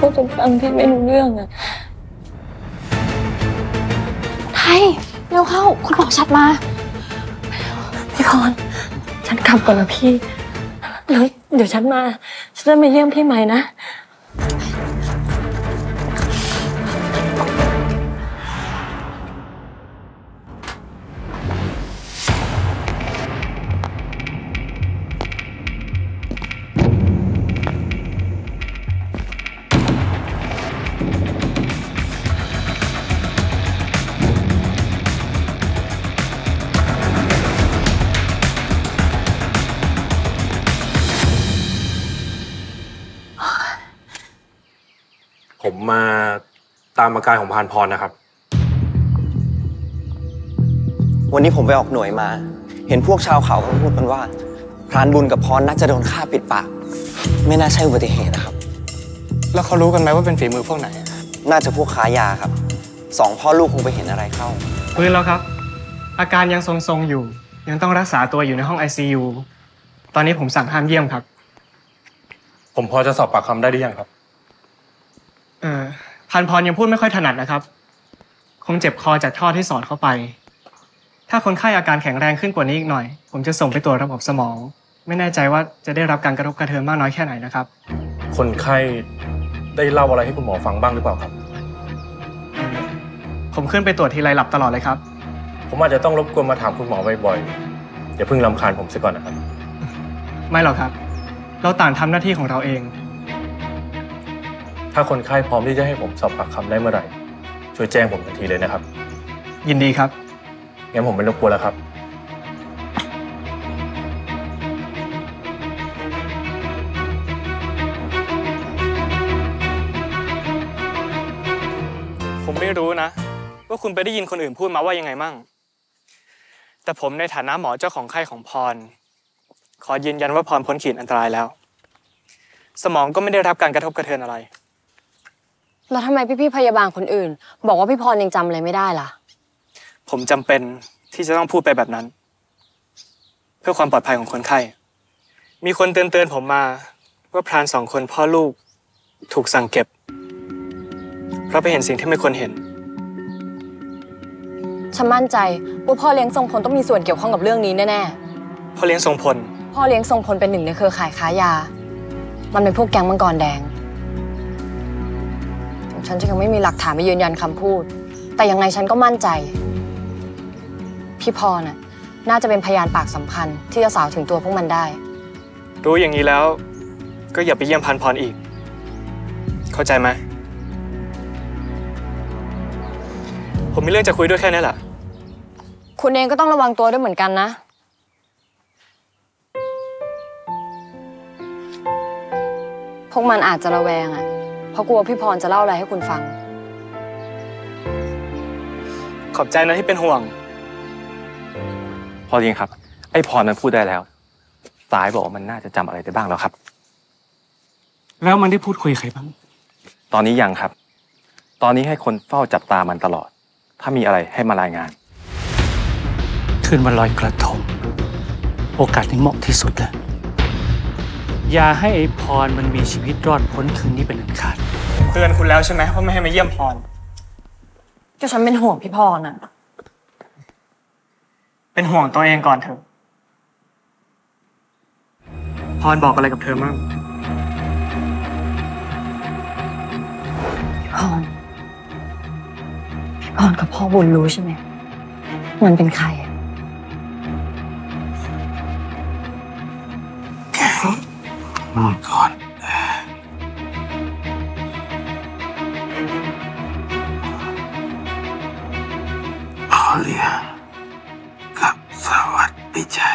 พูดจนฟังพี่ไม่รู้เรื่องอะไทยเร็วเข้า คุณหมอชัดมา พี่พร ฉันกลับก่อนนะพี่แล้วเดี๋ยวฉันมา ฉันจะมาเยี่ยมพี่ใหม่นะ ผมมาตามอาการของพานพรนะครับ วันนี้ผมไปออกหน่วยมา เห็นพวกชาวเขาเขาพูดกันว่าพรานบุญกับพรน่าจะโดนฆ่าปิดปาก ไม่น่าใช่อุบัติเหตุนะครับ แล้วเขารู้กันไหมว่าเป็นฝีมือพวกไหน น่าจะพวกค้ายาครับ สองพ่อลูกคงไปเห็นอะไรเข้าฟื้นแล้วครับ อาการยังทรงๆอยู่ ยังต้องรักษาตัวอยู่ในห้อง ICU ตอนนี้ผมสั่งห้ามเยี่ยมครับ ผมพอจะสอบปากคำได้หรือยังครับ เออพันพรยังพูดไม่ค่อยถนัดนะครับ คงเจ็บคอจากท่อที่สอดเข้าไป ถ้าคนไข้อาการแข็งแรงขึ้นกว่านี้อีกหน่อย ผมจะส่งไปตรวจระบบสมอง ไม่แน่ใจว่าจะได้รับการกระทบกระเทือนมากน้อยแค่ไหนนะครับ คนไข้ได้เล่าอะไรให้คุณหมอฟังบ้างหรือเปล่าครับ ผมขึ้นไปตรวจทีไรหลับตลอดเลยครับ ผมอาจจะต้องรบกวนมาถามคุณหมอบ่อยๆอย่าเพิ่งรำคาญผมซะก่อนนะครับ ไม่หรอกครับ เราต่างทำหน้าที่ของเราเอง ถ้าคนไข้พร้อมที่จะให้ผมสอบปากคำได้เมื่อไหร่ ช่วยแจ้งผมทันทีเลยนะครับ ยินดีครับ งั้นผมไม่รบกวนแล้วครับ ผมไม่รู้นะ ว่าคุณไปได้ยินคนอื่นพูดมาว่ายังไงมั่ง แต่ผมในฐานะหมอเจ้าของไข้ของพร ขอยืนยันว่าพรพ้นขีดอันตรายแล้ว สมองก็ไม่ได้รับการกระทบกระเทือนอะไร แล้วทำไมพี่ๆพยาบาลคนอื่น บอกว่าพี่พรยังจำอะไรไม่ได้ล่ะ ผมจำเป็นที่จะต้องพูดไปแบบนั้น เพื่อความปลอดภัยของคนไข้ มีคนเตือนเตือนๆผมมาว่าพรานสองคนพ่อลูกถูกสั่งเก็บ เพราะไปเห็นสิ่งที่ไม่ควรเห็น ฉันมั่นใจว่าพ่อเลี้ยงทรงพลต้องมีส่วนเกี่ยวข้องกับเรื่องนี้แน่พ่อเลี้ยงทรงพลๆพ่อเลี้ยงทรงพลเป็นหนึ่งในเครือข่ายค้ายา มันเป็นพวกแก๊งมังกรแดง ถึงฉันจะยังไม่มีหลักฐานมายืนยันคำพูด แต่ยังไงฉันก็มั่นใจ พี่พรน่ะน่าจะเป็นพยานปากสำคัญ ที่จะสาวถึงตัวพวกมันได้ รู้อย่างนี้แล้ว ก็อย่าไปเยี่ยมพันพรอีก เข้าใจไหมผมมีเรื่องจะคุยด้วยแค่นี้แหละ คุณเองก็ต้องระวังตัวด้วยเหมือนกันนะ พวกมันอาจจะระแวงอะ เพราะกลัวพี่พรจะเล่าอะไรให้คุณฟัง ขอบใจนะที่เป็นห่วง พอจริงครับ ไอ้พรมันพูดได้แล้ว สายบอกว่ามันน่าจะจำอะไรได้บ้างแล้วครับ แล้วมันได้พูดคุยใครบ้าง ตอนนี้ยังครับ ตอนนี้ให้คนเฝ้าจับตามันตลอด ถ้ามีอะไรให้มารายงานคืนวันลอยกระทง โอกาสนี้เหมาะที่สุดแล้วอย่าให้ไอ้พรมันมีชีวิตรอดพ้นคืนนี้เป็นอันขาด เตือนคุณแล้วใช่ไหมว่าไม่ให้มาเยี่ยมพร ก็ฉันเป็นห่วงพี่พรอะ เป็นห่วงตัวเองก่อนเถอะ พรบอกอะไรกับเธอมั่งพรพี่พรกับพ่อบุญรู้ใช่ไหม มันเป็นใครอะนอนก่อน พ่อเลี้